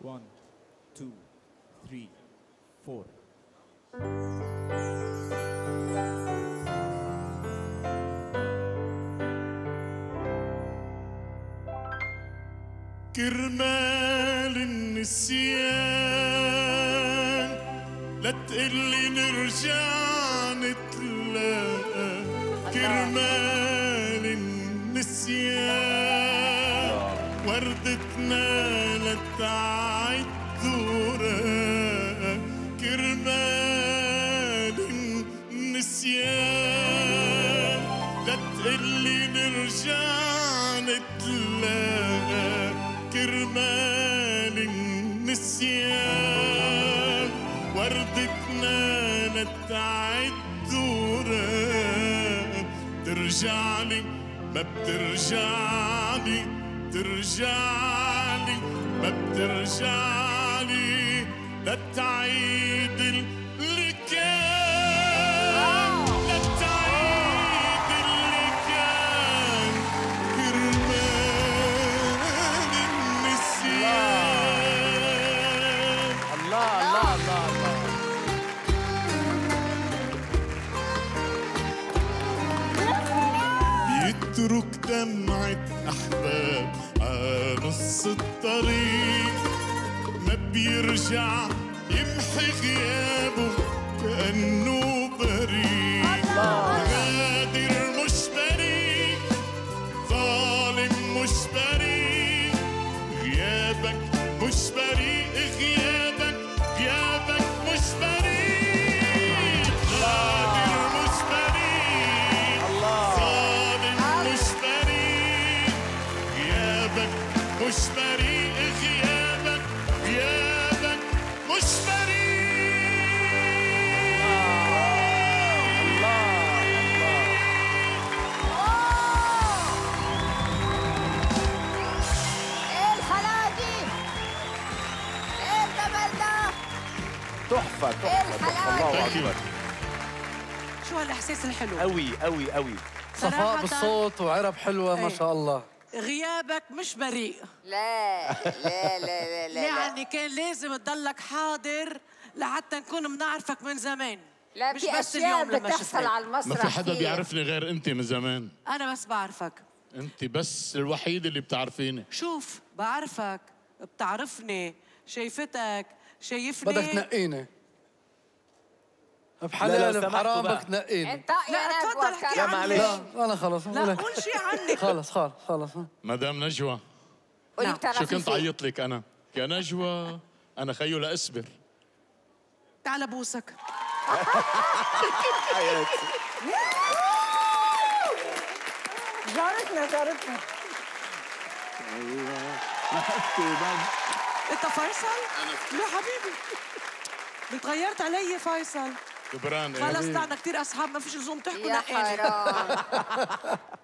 1 2 3 4 كرمال النسيان لا تقلي نرجع نتلاقى كرمال النسيان وردتنا لا تعد وراء كرمال النسيان. لا تقلي نرجع نتلاقى كرمال النسيان. وردتنا نتعد وراء ترجع لي ما بترجع لي. ترجع لي ما بترجع لي دمعة أحباب نص الطريق ما بيرجع يمحي غيابه كأنه تحفة تحفة الحلاوة الله اكبر شو هالإحساس الحلو؟ قوي قوي قوي صفاء بالصوت وعرب حلوة ما إيه. شاء الله. غيابك مش بريء. لا لا لا لا لا, لا. يعني كان لازم تضلك حاضر لحتى نكون بنعرفك من زمان. لا مش في بس أشياء اليوم لما بتحصل. على المسرح ما في حدا. بيعرفني غير أنت من زمان. أنا بس بعرفك. أنت بس الوحيد اللي بتعرفيني. شوف بعرفك بتعرفني شايفتك شايفني. بدك تنقيني. لا، بحلال لو سمحتوا بحرام بقى. بدك تنقيني. انت لا تفضل احكي لا، معلش. لا أنا خلص لا قول شيء عني. خلص خلص خلص مدام نجوى. قولي شو كنت. عيط لك أنا؟ يا نجوى أنا خيو لأصبر. تعال بوسك جارتنا جارتنا. انت فيصل؟ لا حبيبي تغيرت علي فيصل جبران خلص؟ طلعنا كثير أصحاب ما فيش لزوم تحكوا حرام